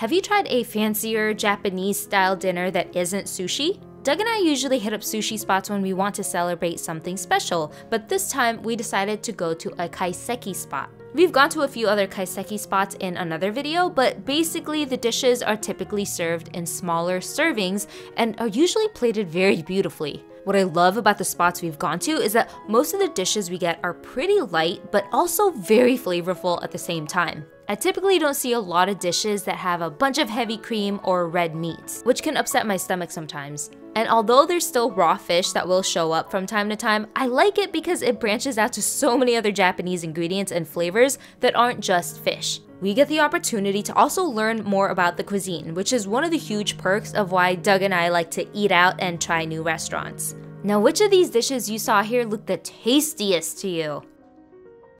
Have you tried a fancier Japanese style dinner that isn't sushi? Doug and I usually hit up sushi spots when we want to celebrate something special, but this time we decided to go to a kaiseki spot. We've gone to a few other kaiseki spots in another video, but basically the dishes are typically served in smaller servings and are usually plated very beautifully. What I love about the spots we've gone to is that most of the dishes we get are pretty light, but also very flavorful at the same time. I typically don't see a lot of dishes that have a bunch of heavy cream or red meats, which can upset my stomach sometimes. And although there's still raw fish that will show up from time to time, I like it because it branches out to so many other Japanese ingredients and flavors that aren't just fish. We get the opportunity to also learn more about the cuisine, which is one of the huge perks of why Doug and I like to eat out and try new restaurants. Now, which of these dishes you saw here looked the tastiest to you?